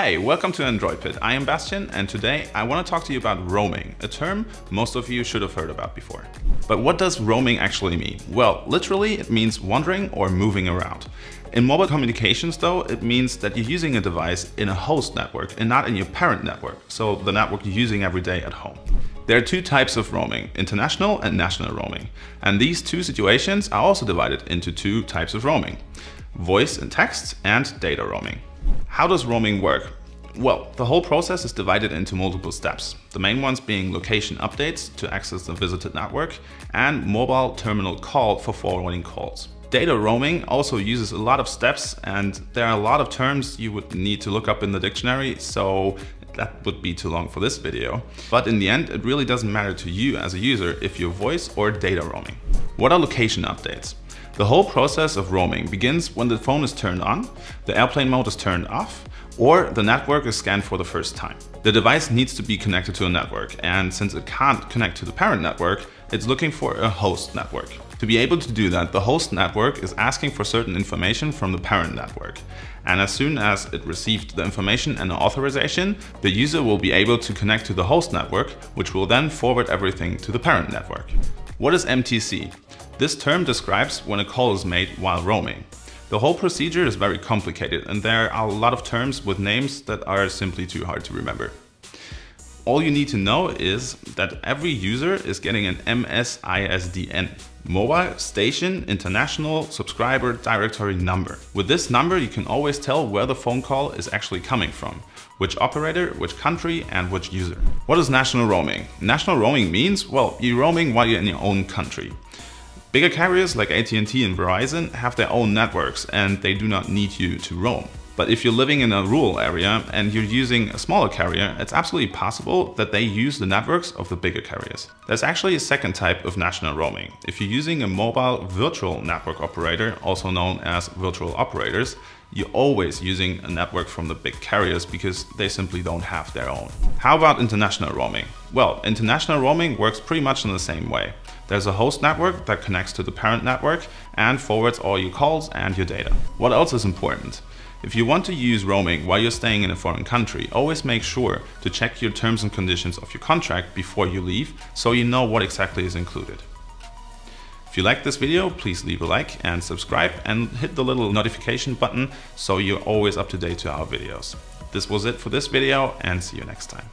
Hey, welcome to AndroidPIT. I am Bastian and today I want to talk to you about roaming, a term most of you should have heard about before. But what does roaming actually mean? Well, literally it means wandering or moving around. In mobile communications though, it means that you're using a device in a host network and not in your parent network, so the network you're using every day at home. There are two types of roaming, international and national roaming. And these two situations are also divided into two types of roaming, voice and text and data roaming. How does roaming work? Well, the whole process is divided into multiple steps. The main ones being location updates to access the visited network and mobile terminal call for forwarding calls. Data roaming also uses a lot of steps and there are a lot of terms you would need to look up in the dictionary, so that would be too long for this video. But in the end, it really doesn't matter to you as a user if you're voice or data roaming. What are location updates? The whole process of roaming begins when the phone is turned on, the airplane mode is turned off, or the network is scanned for the first time. The device needs to be connected to a network, and since it can't connect to the parent network, it's looking for a host network. To be able to do that, the host network is asking for certain information from the parent network. And as soon as it received the information and the authorization, the user will be able to connect to the host network, which will then forward everything to the parent network. What is MTC? This term describes when a call is made while roaming. The whole procedure is very complicated and there are a lot of terms with names that are simply too hard to remember. All you need to know is that every user is getting an MSISDN, Mobile Station International Subscriber Directory Number. With this number you can always tell where the phone call is actually coming from, which operator, which country and which user. What is national roaming? National roaming means, well, you're roaming while you're in your own country. Bigger carriers like AT&T and Verizon have their own networks and they do not need you to roam. But if you're living in a rural area and you're using a smaller carrier, it's absolutely possible that they use the networks of the bigger carriers. There's actually a second type of national roaming. If you're using a mobile virtual network operator, also known as virtual operators, you're always using a network from the big carriers because they simply don't have their own. How about international roaming? Well, international roaming works pretty much in the same way. There's a host network that connects to the parent network and forwards all your calls and your data. What else is important? If you want to use roaming while you're staying in a foreign country, always make sure to check your terms and conditions of your contract before you leave so you know what exactly is included. If you like this video, please leave a like and subscribe and hit the little notification button so you're always up to date to our videos. This was it for this video and see you next time.